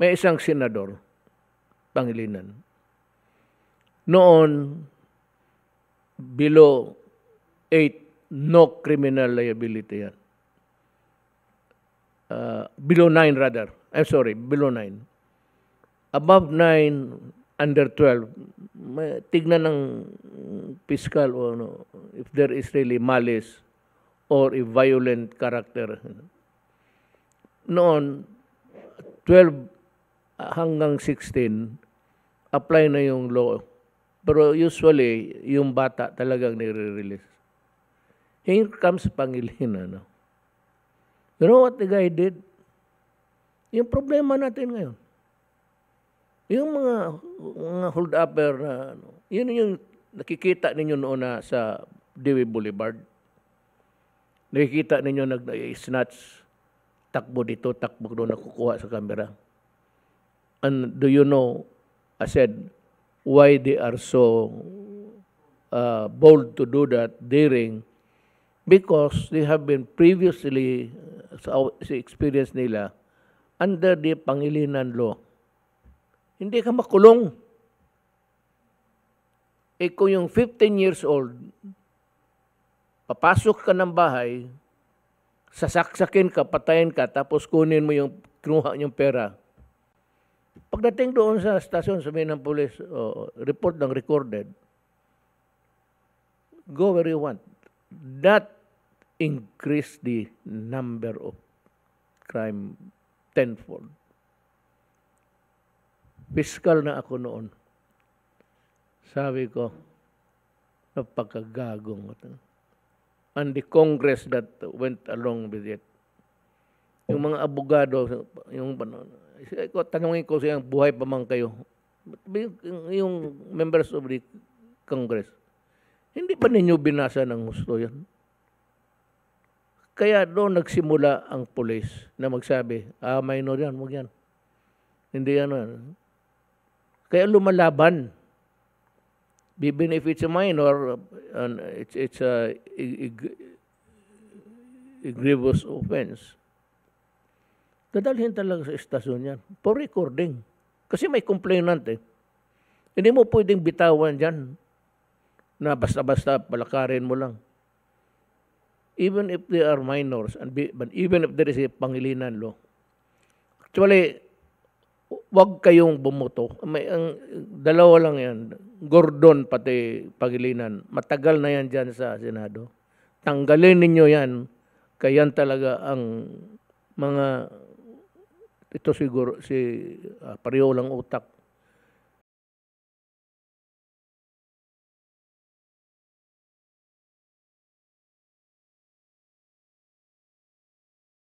may isang senador, Pangilinan. Noon, below 8, no criminal liability yan. Uh, below 9 rather. I'm sorry, below 9. Above 9, under 12, may, tignan ng fiscal o ano, if there is really malice or a violent character. Noon, 12 hanggang 16, apply na yung law. Pero usually, yung bata talagang nire-release. Here comes Pangilinan. No? You know what the guy did? Yung problema natin ngayon. Yung mga, mga hold-upper na, ano, yun yung nakikita ninyo noon na sa Dewey Boulevard. Nakikita ninyo nag-snatch, takbo dito, takbo doon, nakukuha sa camera. And do you know, I said, why they are so uh, bold to do that, daring? Because they have been previously, sa, sa experience nila, under the Pangilinan law. Hindi ka makulong. Eh kung yung 15 years old, papasok ka ng bahay, sasaksakin ka, patayin ka, tapos kunin mo yung kinuha yung pera. Pagdating doon sa stasyon, sabihin ng police, oh, report ng recorded, go where you want. That increase the number of crime tenfold. Fiscal na ako noon. Sabi ko, napakagagong. And the Congress that went along with it. Yung mga abogado, yung tanungin ko siya, buhay pa man kayo. Yung members of the Congress, hindi ba ninyo binasa ng gusto yan? Kaya doon nagsimula ang pulis na magsabi, ah, minor yan, huwag yan. Hindi yan. Kaya lumalaban. Even if it's a minor, and it's, it's a, a, a grievous offense, dadalhin talaga sa estasyon yan for recording. Kasi may complainant eh. Hindi mo pwedeng bitawan dyan na basta-basta palakarin mo lang even if they are minors, and be, but even if there is a Pangilinan law. Actually, wag kayong bumoto. May, ang, dalawa lang yan. Gordon pati Pangilinan. Matagal na yan dyan sa Senado. Tanggalin ninyo yan. Kaya talaga ang mga ito siguro si uh, pareho lang utak